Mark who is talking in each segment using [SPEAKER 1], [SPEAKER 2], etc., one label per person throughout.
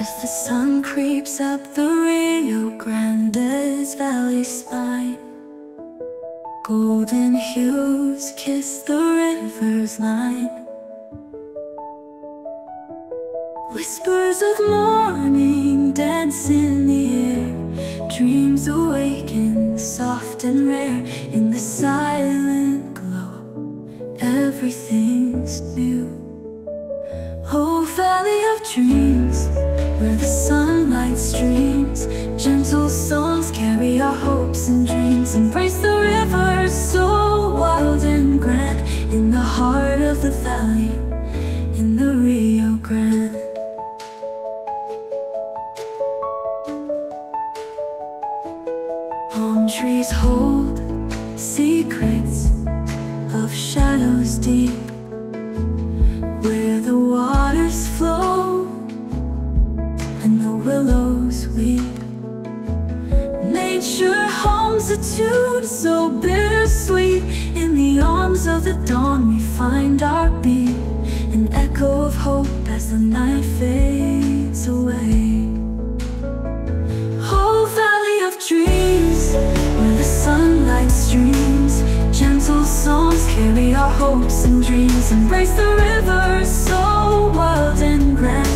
[SPEAKER 1] As the sun creeps up the Rio Grande's valley spine Golden hues kiss the river's line. Whispers of morning dance in the air Dreams awaken soft and rare. In the silent glow Everything's new. Oh, valley of dreams streams. Gentle songs carry our hopes and dreams. Embrace the river so wild and grand. In the heart of the valley, in the Rio Grande. Palm trees hold secrets of shadows deep Nature homes a tune so bittersweet. In the arms of the dawn, we find our beat, an echo of hope as the night fades away. Oh, valley of dreams, where the sunlight streams, gentle songs carry our hopes and dreams. Embrace the river so wild and grand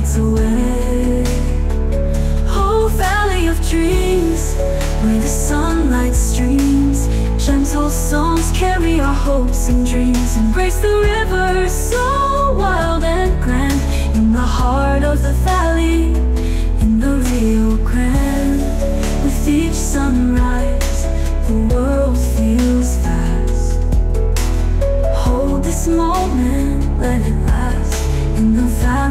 [SPEAKER 1] fades away. Whole valley of dreams Where the sunlight streams. Gentle songs carry our hopes and dreams. Embrace the river so wild and grand. In the heart of the valley In the Rio Grande. With each sunrise The world feels fast Hold this moment, let it last. In the valley